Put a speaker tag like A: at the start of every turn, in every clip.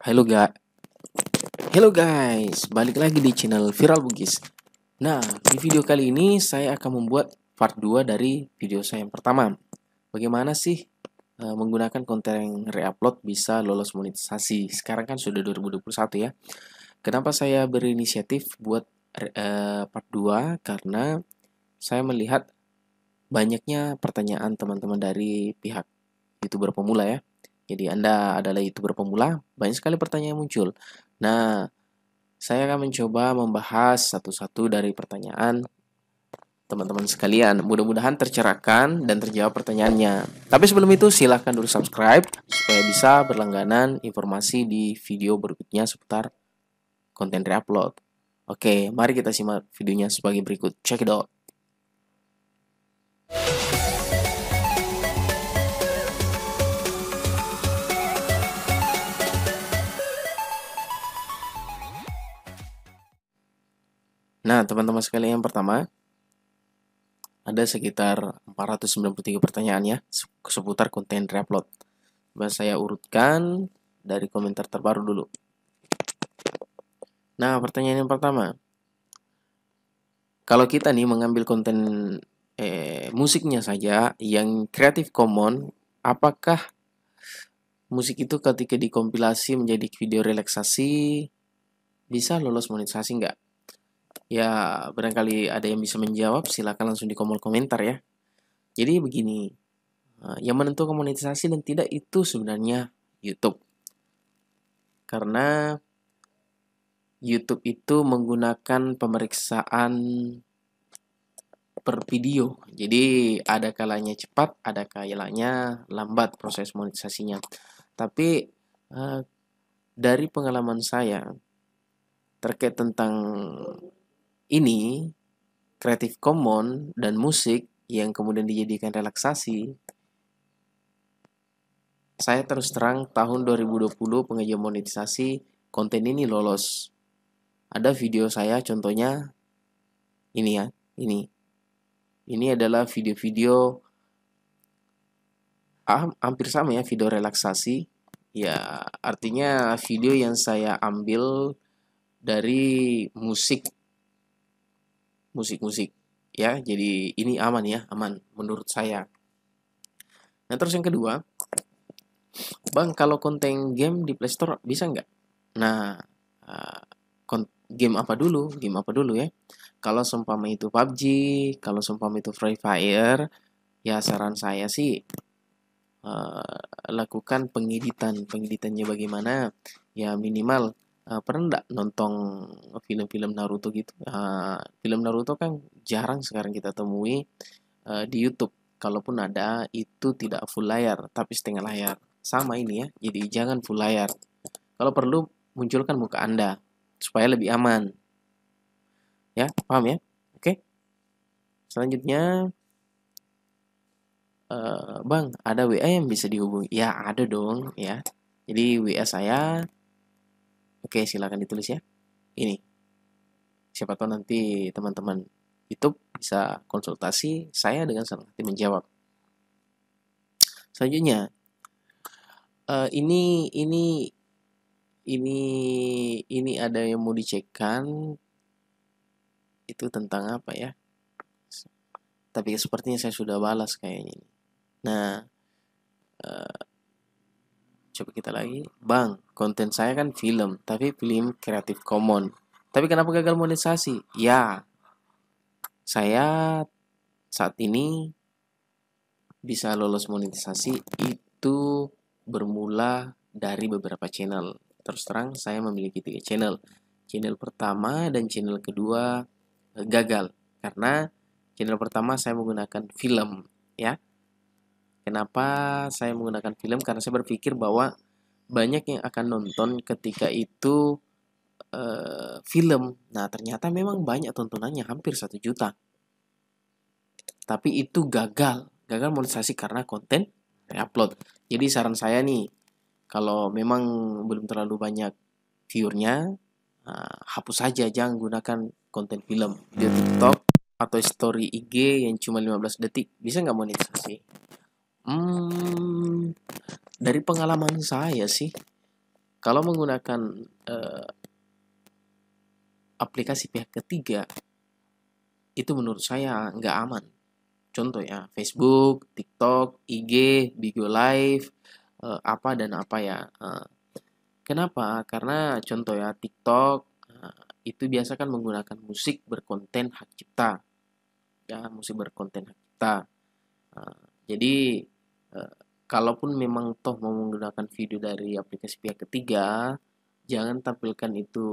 A: Halo ga Halo guys, balik lagi di channel Viral Bugis. Nah, di video kali ini saya akan membuat part 2 dari video saya yang pertama. Bagaimana sih uh, menggunakan konten yang reupload bisa lolos monetisasi? Sekarang kan sudah 2021 ya. Kenapa saya berinisiatif buat uh, part 2? Karena saya melihat banyaknya pertanyaan teman-teman dari pihak YouTuber pemula ya jadi Anda adalah YouTuber pemula, banyak sekali pertanyaan yang muncul. Nah, saya akan mencoba membahas satu-satu dari pertanyaan teman-teman sekalian. Mudah-mudahan tercerahkan dan terjawab pertanyaannya. Tapi sebelum itu silahkan dulu subscribe supaya bisa berlangganan informasi di video berikutnya seputar konten reupload. Oke, mari kita simak videonya sebagai berikut. Check it out. Nah, teman-teman sekalian yang pertama, ada sekitar 493 pertanyaan ya seputar konten reupload. Coba saya urutkan dari komentar terbaru dulu. Nah, pertanyaan yang pertama. Kalau kita nih mengambil konten eh, musiknya saja yang Creative Commons, apakah musik itu ketika dikompilasi menjadi video relaksasi bisa lolos monetisasi enggak? Ya, barangkali ada yang bisa menjawab, silakan langsung di kolom komentar ya. Jadi begini, eh, yang menentukan monetisasi dan tidak itu sebenarnya YouTube. Karena YouTube itu menggunakan pemeriksaan per video. Jadi ada kalanya cepat, ada kalanya lambat proses monetisasinya. Tapi uh, dari pengalaman saya terkait tentang ini Creative Commons dan musik yang kemudian dijadikan relaksasi saya terus terang tahun 2020 pengajian monetisasi konten ini lolos. Ada video saya contohnya ini ya ini. Ini adalah video-video ah, hampir sama ya video relaksasi. Ya artinya video yang saya ambil dari musik musik-musik ya. Jadi ini aman ya, aman menurut saya. Nah, terus yang kedua, Bang, kalau konten game di Play Store bisa nggak? Nah, uh, game apa dulu? Game apa dulu ya? Kalau seumpama itu PUBG, kalau seumpama itu Free Fire, ya saran saya sih uh, lakukan pengeditan. Pengeditannya bagaimana? Ya minimal uh, pernah nggak nonton film-film Naruto gitu? Uh, film Naruto kan jarang sekarang kita temui uh, di YouTube. Kalaupun ada, itu tidak full layar, tapi setengah layar. Sama ini ya, jadi jangan full layar. Kalau perlu, munculkan muka Anda, supaya lebih aman. Ya, paham ya? Oke. Selanjutnya, uh, Bang, ada WA yang bisa dihubungi? Ya, ada dong, ya. Jadi WA saya Oke, silakan ditulis ya. Ini. Siapa tahu nanti teman-teman YouTube bisa konsultasi saya dengan senang hati menjawab. Selanjutnya, uh, ini ini ini ini ada yang mau dicekkan itu tentang apa ya? Tapi sepertinya saya sudah balas kayaknya. Nah, uh, coba kita lagi. Bang konten saya kan film tapi film Creative Commons. Tapi kenapa gagal monetisasi? Ya saya saat ini bisa lolos monetisasi itu bermula dari beberapa channel. Terus terang saya memiliki tiga channel. Channel pertama dan channel kedua eh, gagal. Karena channel pertama saya menggunakan film ya Kenapa saya menggunakan film? Karena saya berpikir bahwa banyak yang akan nonton ketika itu uh, film. Nah, ternyata memang banyak tontonannya, hampir satu juta. Tapi itu gagal, gagal monetisasi karena konten reupload. Jadi saran saya nih, kalau memang belum terlalu banyak viewernya, uh, hapus saja, jangan gunakan konten film, di TikTok atau story IG yang cuma 15 detik, bisa nggak monetisasi? Hmm, dari pengalaman saya sih, kalau menggunakan uh, aplikasi pihak ketiga itu menurut saya nggak aman. Contoh ya Facebook, TikTok, IG, Bigo Live, uh, apa dan apa ya. Uh, kenapa? Karena contoh ya TikTok uh, itu biasa kan menggunakan musik berkonten hak cipta, ya musik berkonten hak cipta. Uh, jadi kalaupun memang toh mau menggunakan video dari aplikasi pihak ketiga, jangan tampilkan itu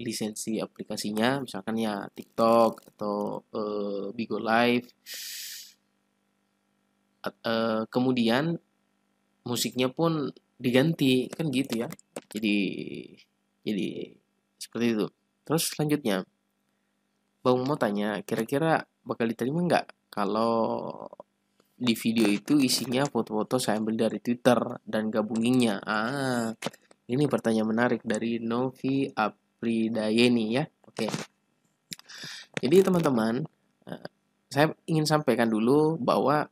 A: lisensi aplikasinya, misalkan ya TikTok atau uh, Bigo Live. Uh, kemudian musiknya pun diganti kan gitu ya. Jadi jadi seperti itu. Terus selanjutnya, Bang mau tanya, kira-kira bakal diterima nggak kalau di video itu isinya foto-foto saya ambil dari Twitter dan gabunginnya. Ah, ini pertanyaan menarik dari Novi Apridayeni ya. Oke. Jadi teman-teman, eh, saya ingin sampaikan dulu bahwa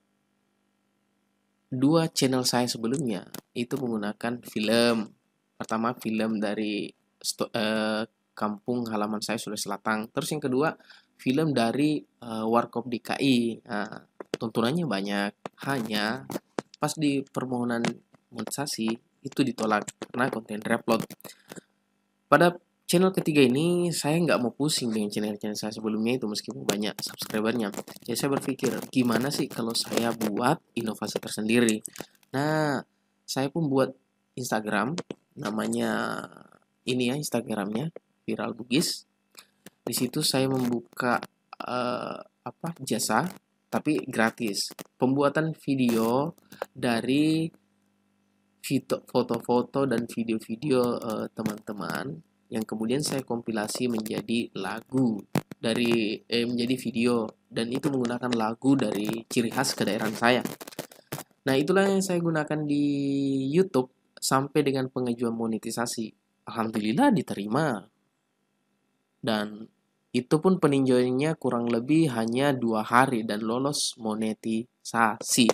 A: dua channel saya sebelumnya itu menggunakan film. Pertama film dari eh, kampung halaman saya sudah Selatang. Terus yang kedua film dari uh, Warkop DKI. Nah, tuntunannya banyak, hanya pas di permohonan monetisasi itu ditolak karena konten reupload. Pada channel ketiga ini saya nggak mau pusing dengan channel-channel saya sebelumnya itu meskipun banyak subscribernya. Jadi saya berpikir gimana sih kalau saya buat inovasi tersendiri. Nah, saya pun buat Instagram namanya ini ya Instagramnya viral bugis di situ saya membuka uh, apa jasa tapi gratis pembuatan video dari foto-foto dan video-video uh, teman-teman yang kemudian saya kompilasi menjadi lagu dari eh, menjadi video dan itu menggunakan lagu dari ciri khas kedaerahan saya. Nah, itulah yang saya gunakan di YouTube sampai dengan pengajuan monetisasi. Alhamdulillah diterima dan itu pun peninjauannya kurang lebih hanya dua hari dan lolos monetisasi.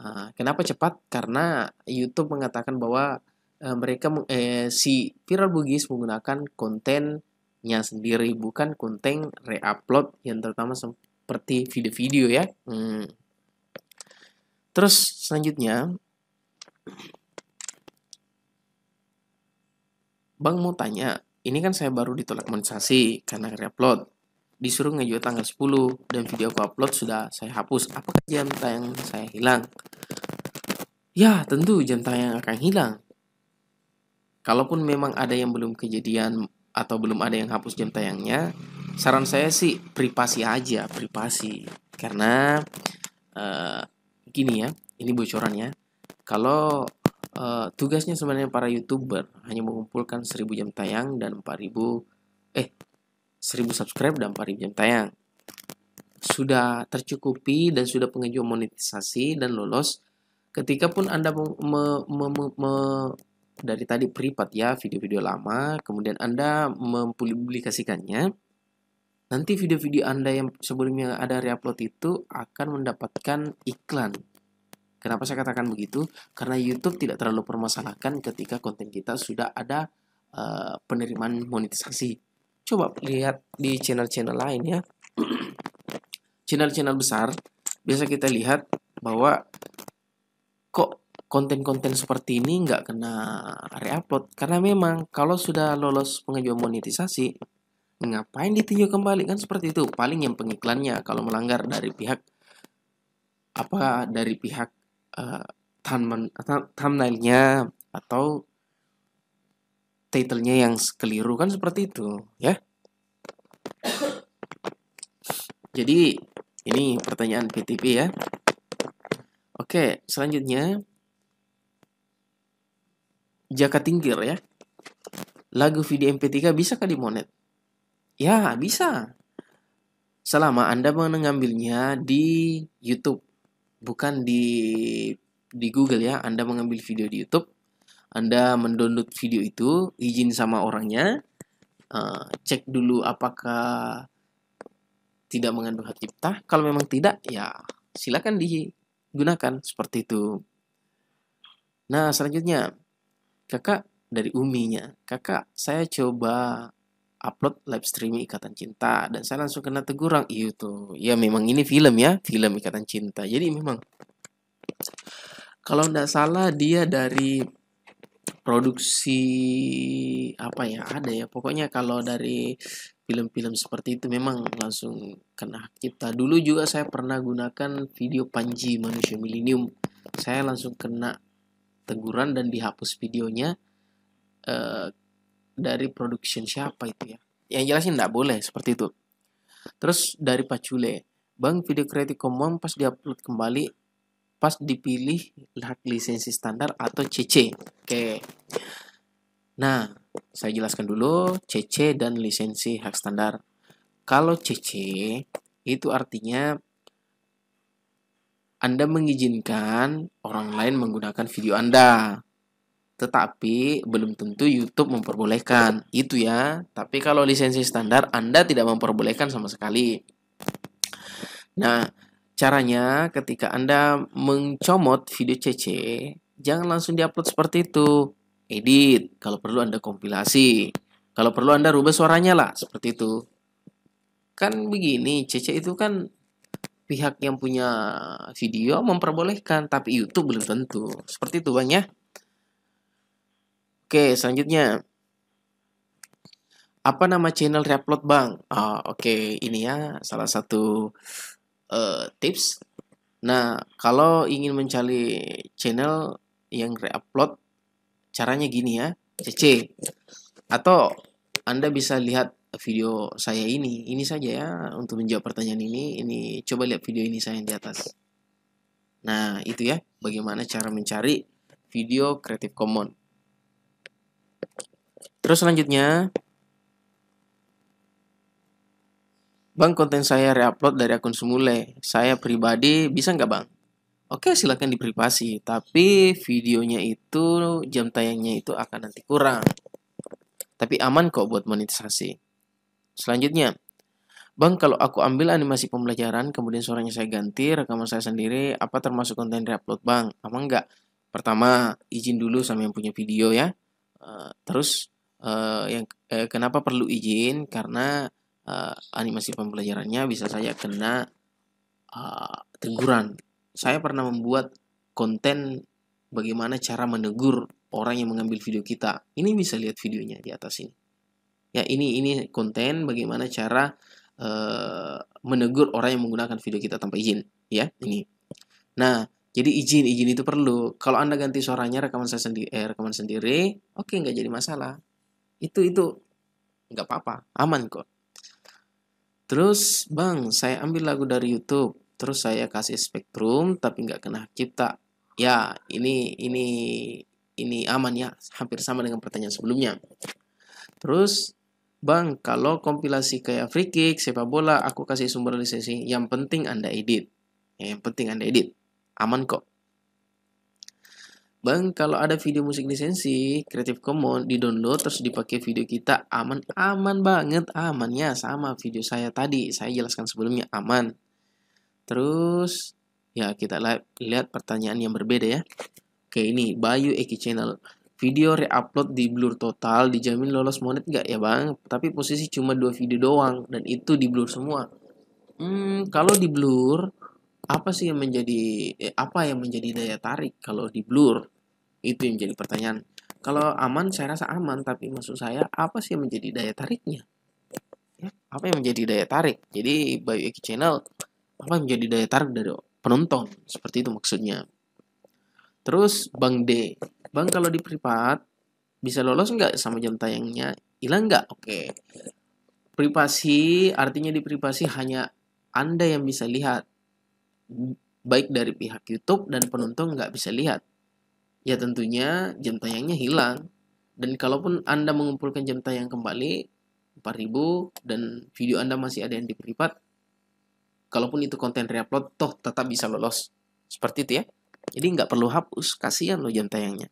A: Nah, kenapa cepat? Karena YouTube mengatakan bahwa eh, mereka eh, si Viral Bugis menggunakan kontennya sendiri, bukan konten reupload yang terutama seperti video-video ya. Hmm. Terus selanjutnya, Bang mau tanya, ini kan saya baru ditolak monetisasi karena reupload. Disuruh ngejual tanggal 10 dan video aku upload sudah saya hapus. Apakah jam tayang saya hilang? Ya, tentu jam tayang akan hilang. Kalaupun memang ada yang belum kejadian atau belum ada yang hapus jam tayangnya, saran saya sih privasi aja, privasi. Karena uh, gini ya, ini bocorannya. Kalau Uh, tugasnya sebenarnya para youtuber hanya mengumpulkan 1000 jam tayang dan 4000 eh 1000 subscribe dan 4000 jam tayang. Sudah tercukupi dan sudah pengajuan monetisasi dan lolos. Ketika pun Anda me, me, me, me, dari tadi privat ya video-video lama, kemudian Anda mempublikasikannya, nanti video-video Anda yang sebelumnya ada reupload itu akan mendapatkan iklan Kenapa saya katakan begitu? Karena YouTube tidak terlalu permasalahkan ketika konten kita sudah ada uh, penerimaan monetisasi. Coba lihat di channel-channel lain ya. Channel-channel besar biasa kita lihat bahwa kok konten-konten seperti ini nggak kena reupload karena memang kalau sudah lolos pengajuan monetisasi ngapain ditinjau kembali kan seperti itu paling yang pengiklannya kalau melanggar dari pihak apa dari pihak uh, thumbnailnya atau titlenya yang keliru kan seperti itu ya. Jadi ini pertanyaan PTP ya. Oke selanjutnya. Jaka Tingkir ya. Lagu video MP3 bisa kah dimonet? Ya bisa. Selama anda mengambilnya di YouTube bukan di di Google ya. Anda mengambil video di YouTube, Anda mendownload video itu, izin sama orangnya, uh, cek dulu apakah tidak mengandung hak cipta. Kalau memang tidak, ya silakan digunakan seperti itu. Nah, selanjutnya kakak dari Uminya kakak saya coba upload live streaming Ikatan Cinta dan saya langsung kena teguran iya tuh ya memang ini film ya film Ikatan Cinta. Jadi memang kalau tidak salah dia dari produksi apa ya ada ya pokoknya kalau dari film-film seperti itu memang langsung kena kita dulu juga saya pernah gunakan video Panji manusia milenium. Saya langsung kena teguran dan dihapus videonya uh, dari production siapa itu ya? Yang jelasnya tidak boleh seperti itu. Terus dari Pacule bang video Creative Commons pas diupload kembali pas dipilih hak lisensi standar atau CC oke. Nah saya jelaskan dulu CC dan lisensi hak standar. Kalau CC itu artinya anda mengizinkan orang lain menggunakan video Anda. Tetapi belum tentu YouTube memperbolehkan. Itu ya. Tapi kalau lisensi standar Anda tidak memperbolehkan sama sekali. Nah, caranya ketika Anda mencomot video CC, jangan langsung diupload seperti itu. Edit, kalau perlu Anda kompilasi. Kalau perlu Anda rubah suaranya lah, seperti itu. Kan begini, CC itu kan pihak yang punya video memperbolehkan, tapi YouTube belum tentu. Seperti itu Bang ya. Oke, selanjutnya. Apa nama channel reupload Bang? Oh, oke, ini ya salah satu uh, tips. Nah, kalau ingin mencari channel yang reupload, caranya gini ya, CC. Atau Anda bisa lihat video saya ini. Ini saja ya untuk menjawab pertanyaan ini. Ini coba lihat video ini saya yang di atas. Nah, itu ya bagaimana cara mencari video Creative Commons. Terus selanjutnya Bang, konten saya reupload dari akun Semule. Saya pribadi bisa nggak bang? Oke, silakan diprivasi. Tapi videonya itu jam tayangnya itu akan nanti kurang. Tapi aman kok buat monetisasi. Selanjutnya, Bang, kalau aku ambil animasi pembelajaran, kemudian suaranya saya ganti, rekaman saya sendiri, apa termasuk konten reupload, Bang? Aman nggak? Pertama, izin dulu sama yang punya video ya. Uh, terus, uh, yang uh, kenapa perlu izin? Karena uh, animasi pembelajarannya bisa saya kena uh, teguran. Saya pernah membuat konten bagaimana cara menegur orang yang mengambil video kita. Ini bisa lihat videonya di atas ini ya ini ini konten bagaimana cara uh, menegur orang yang menggunakan video kita tanpa izin ya ini nah jadi izin izin itu perlu kalau anda ganti suaranya rekaman saya sendiri eh, rekaman sendiri oke okay, nggak jadi masalah itu itu nggak apa-apa aman kok terus bang saya ambil lagu dari YouTube terus saya kasih spektrum tapi nggak kena cipta ya ini ini ini aman ya hampir sama dengan pertanyaan sebelumnya terus Bang, kalau kompilasi kayak free kick, sepak bola, aku kasih sumber lisensi. Yang penting Anda edit. Ya, yang penting Anda edit. Aman kok. Bang, kalau ada video musik lisensi, Creative Commons di-download terus dipakai video kita aman, aman banget, aman ya sama video saya tadi. Saya jelaskan sebelumnya aman. Terus ya kita lihat pertanyaan yang berbeda ya. Oke, ini Bayu Eki Channel video reupload di blur total dijamin lolos monet nggak ya bang tapi posisi cuma dua video doang dan itu di blur semua hmm, kalau di blur apa sih yang menjadi eh, apa yang menjadi daya tarik kalau di blur itu yang menjadi pertanyaan kalau aman saya rasa aman tapi maksud saya apa sih yang menjadi daya tariknya ya, apa yang menjadi daya tarik jadi Bayu Eki Channel apa yang menjadi daya tarik dari penonton seperti itu maksudnya terus Bang D Bang kalau di privat bisa lolos nggak sama jam tayangnya? Hilang nggak? Oke. Privasi artinya di privasi hanya Anda yang bisa lihat. Baik dari pihak YouTube dan penonton nggak bisa lihat. Ya tentunya jam tayangnya hilang. Dan kalaupun Anda mengumpulkan jam tayang kembali 4000 dan video Anda masih ada yang di privat, kalaupun itu konten reupload, toh tetap bisa lolos. Seperti itu ya. Jadi nggak perlu hapus, kasihan loh jam tayangnya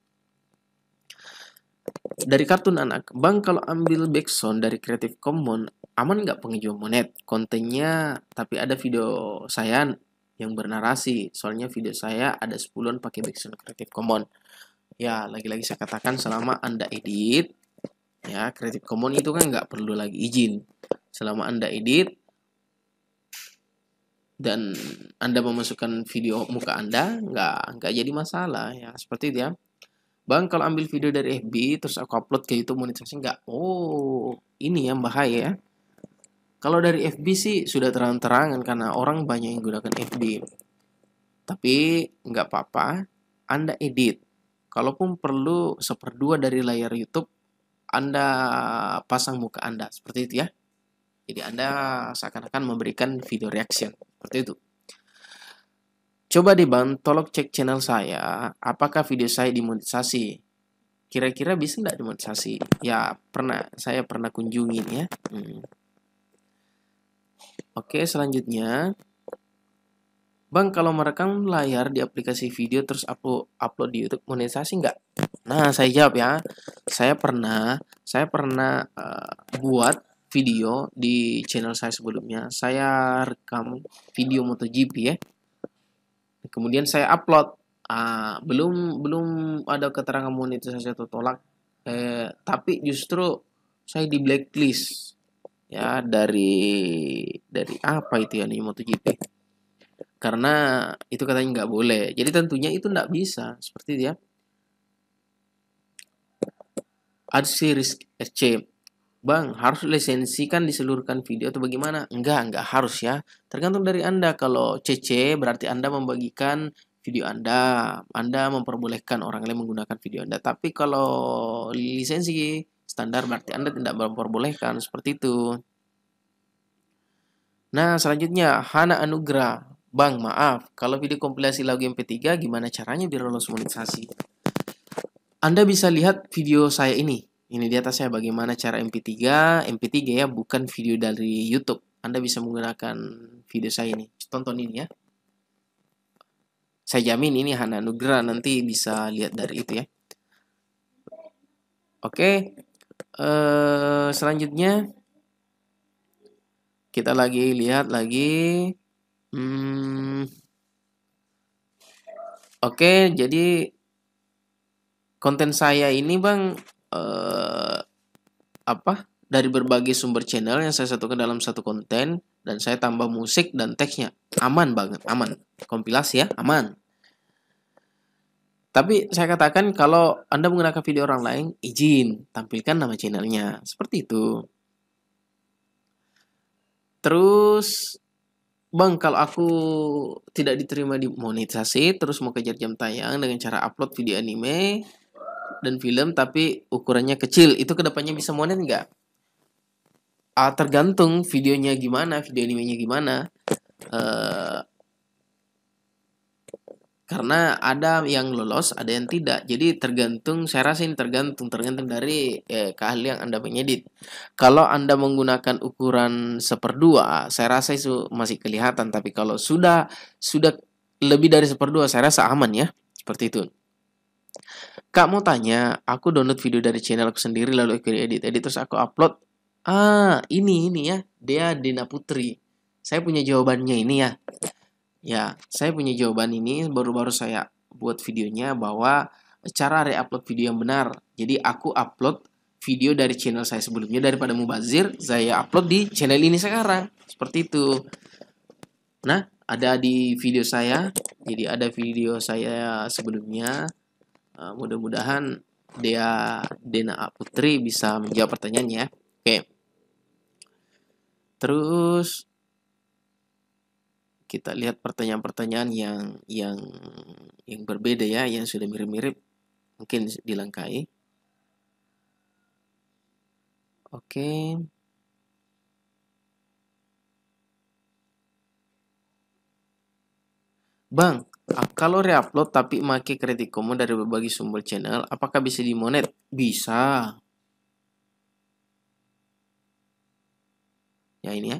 A: dari kartun anak, Bang kalau ambil backsound dari Creative Commons, aman nggak penghijauan monet? Kontennya, tapi ada video saya yang bernarasi. Soalnya video saya ada 10 pakai backsound Creative Commons. Ya, lagi-lagi saya katakan selama Anda edit, ya Creative Commons itu kan nggak perlu lagi izin. Selama Anda edit, dan Anda memasukkan video muka Anda, nggak nggak jadi masalah ya seperti itu ya. Bang kalau ambil video dari FB terus aku upload ke YouTube monetisasi nggak? Oh ini yang bahaya ya. Kalau dari FB sih sudah terang-terangan karena orang banyak yang gunakan FB. Tapi nggak apa-apa, Anda edit. Kalaupun perlu seperdua dari layar YouTube, Anda pasang muka Anda seperti itu ya. Jadi Anda seakan-akan memberikan video reaction. Seperti itu. Coba deh bang, tolong cek channel saya, apakah video saya dimonetisasi. Kira-kira bisa nggak dimonetisasi? Ya, pernah saya pernah kunjungin ya. Hmm. Oke, selanjutnya. Bang, kalau merekam layar di aplikasi video terus upload, upload di YouTube, monetisasi nggak? Nah, saya jawab ya. Saya pernah, saya pernah uh, buat video di channel saya sebelumnya. Saya rekam video MotoGP ya. Kemudian saya upload. Ah, belum belum ada keterangan monetisasi atau tolak. Eh, tapi justru saya di blacklist ya dari dari apa itu ya nih MotoGP. Karena itu katanya nggak boleh. Jadi tentunya itu nggak bisa seperti itu ya. Ad series RC Bang, harus lisensi kan diseluruhkan video atau bagaimana? Enggak, enggak harus ya. Tergantung dari Anda. Kalau CC berarti Anda membagikan video Anda. Anda memperbolehkan orang lain menggunakan video Anda. Tapi kalau lisensi standar berarti Anda tidak memperbolehkan seperti itu. Nah, selanjutnya Hana Anugrah. Bang, maaf, kalau video kompilasi lagu MP3 gimana caranya biar lolos monetisasi? Anda bisa lihat video saya ini ini di atas saya bagaimana cara MP3. MP3 ya, bukan video dari YouTube. Anda bisa menggunakan video saya ini. Tonton ini ya. Saya jamin ini Hana Nugra nanti bisa lihat dari itu ya. Oke. Uh, selanjutnya kita lagi lihat lagi. Hmm, Oke, jadi konten saya ini Bang uh, apa dari berbagai sumber channel yang saya satukan dalam satu konten dan saya tambah musik dan teksnya aman banget aman kompilasi ya aman tapi saya katakan kalau anda menggunakan video orang lain izin tampilkan nama channelnya seperti itu terus bang kalau aku tidak diterima di monetisasi terus mau kejar jam tayang dengan cara upload video anime dan film tapi ukurannya kecil itu ke depannya bisa monet nggak? Uh, tergantung videonya gimana, video animenya gimana. Uh, karena ada yang lolos, ada yang tidak. Jadi tergantung, saya rasa ini tergantung, tergantung dari eh, keahlian Anda mengedit. Kalau Anda menggunakan ukuran seperdua, saya rasa itu masih kelihatan. Tapi kalau sudah sudah lebih dari seperdua, saya rasa aman ya, seperti itu. Kak mau tanya, aku download video dari channel aku sendiri lalu aku edit, edit terus aku upload. Ah, ini ini ya, dia Dena Putri. Saya punya jawabannya ini ya. Ya, saya punya jawaban ini baru-baru saya buat videonya bahwa cara reupload video yang benar. Jadi aku upload video dari channel saya sebelumnya daripada mubazir, saya upload di channel ini sekarang. Seperti itu. Nah, ada di video saya. Jadi ada video saya sebelumnya Uh, mudah-mudahan dia Dena Putri bisa menjawab pertanyaannya. Oke. Terus kita lihat pertanyaan-pertanyaan yang yang yang berbeda ya, yang sudah mirip-mirip mungkin dilangkai. Oke. Bang, kalau reupload tapi make Creative Commons dari berbagai sumber channel, apakah bisa dimonet? Bisa. Ya ini ya.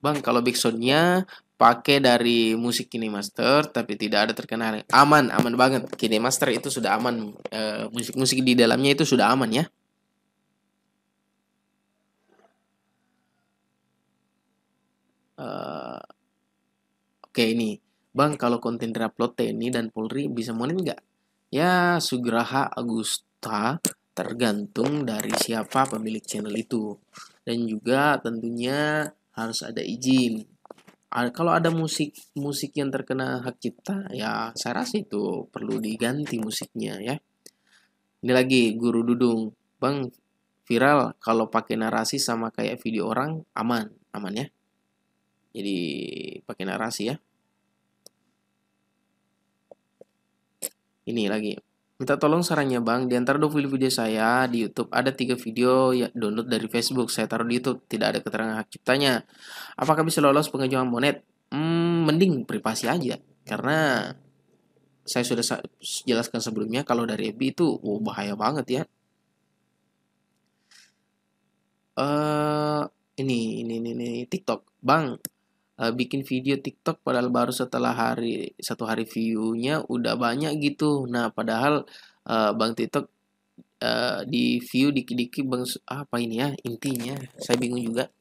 A: Bang, kalau backsoundnya pakai dari musik KineMaster tapi tidak ada terkena aman, aman banget. KineMaster itu sudah aman. Eh, musik-musik di dalamnya itu sudah aman ya. Uh, Oke okay, ini Bang, kalau konten upload TNI dan Polri bisa monet nggak? Ya, Sugraha Agusta tergantung dari siapa pemilik channel itu. Dan juga tentunya harus ada izin. Kalau ada musik musik yang terkena hak cipta, ya saya rasa itu perlu diganti musiknya ya. Ini lagi Guru Dudung, Bang viral kalau pakai narasi sama kayak video orang aman, aman ya. Jadi pakai narasi ya. Ini lagi. Minta tolong sarannya bang, di antara dua video-video saya di YouTube ada tiga video ya download dari Facebook. Saya taruh di YouTube, tidak ada keterangan hak ciptanya. Apakah bisa lolos pengajuan monet? Hmm, mending privasi aja. Karena saya sudah jelaskan sebelumnya kalau dari FB itu oh, bahaya banget ya. Uh, ini, ini, ini, ini, TikTok. Bang, uh, bikin video TikTok padahal baru setelah hari satu hari view-nya udah banyak gitu. Nah, padahal uh, Bang TikTok uh, di view dikit-dikit Bang apa ini ya intinya saya bingung juga.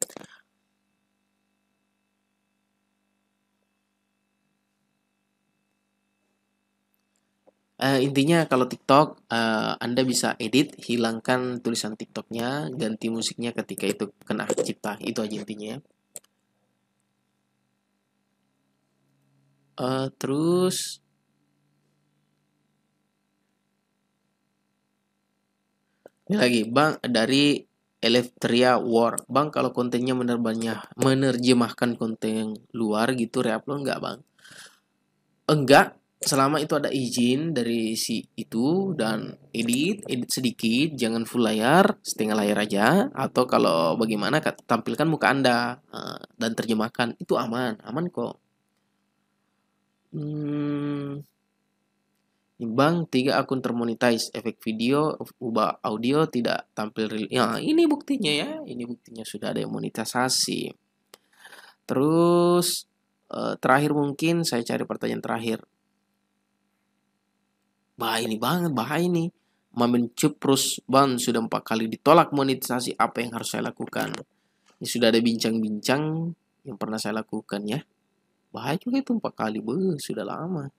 A: Uh, intinya kalau TikTok uh, Anda bisa edit, hilangkan tulisan TikToknya, ganti musiknya ketika itu kena cipta. Itu aja intinya ya. Uh, terus ini lagi bang dari Elektria War. Bang kalau kontennya benar-benar menerjemahkan konten luar gitu reupload nggak bang? Enggak selama itu ada izin dari si itu dan edit edit sedikit jangan full layar setengah layar aja atau kalau bagaimana tampilkan muka anda uh, dan terjemahkan. Itu aman aman kok Hmm, Bang, tiga akun termonetize efek video, ubah audio tidak tampil real. Ya, ini buktinya ya. Ini buktinya sudah ada yang monetisasi. Terus eh, terakhir mungkin saya cari pertanyaan terakhir. Bahaya ini banget, bahaya ini. Mamen Cuprus Bang sudah empat kali ditolak monetisasi. Apa yang harus saya lakukan? Ini sudah ada bincang-bincang yang pernah saya lakukan ya. Bahaya juga itu empat kali, Beuh, sudah lama.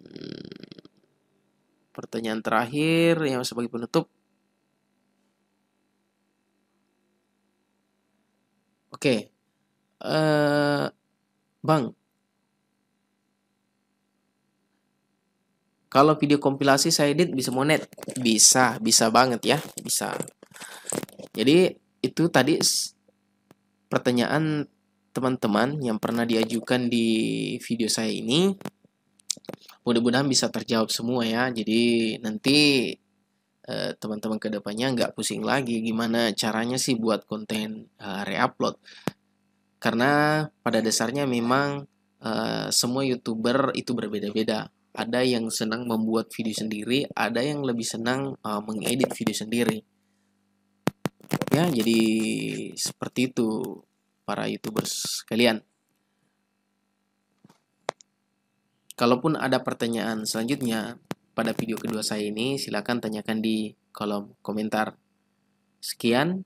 A: Hmm. Pertanyaan terakhir yang sebagai penutup. Oke, uh, Bang, kalau video kompilasi saya edit bisa monet, bisa, bisa banget ya, bisa. Jadi itu tadi pertanyaan teman-teman yang pernah diajukan di video saya ini mudah-mudahan bisa terjawab semua ya. Jadi nanti eh, teman-teman ke depannya nggak pusing lagi gimana caranya sih buat konten eh, reupload. Karena pada dasarnya memang eh, semua youtuber itu berbeda-beda. Ada yang senang membuat video sendiri ada yang lebih senang eh, mengedit video sendiri ya jadi seperti itu para youtubers kalian. Kalaupun ada pertanyaan selanjutnya pada video kedua saya ini silahkan tanyakan di kolom komentar. Sekian.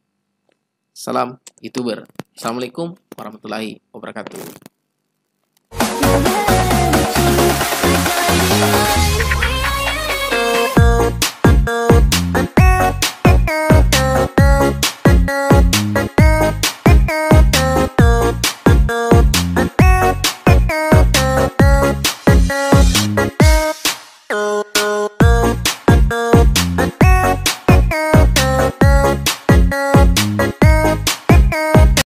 A: Salam youtuber. Assalamualaikum warahmatullahi wabarakatuh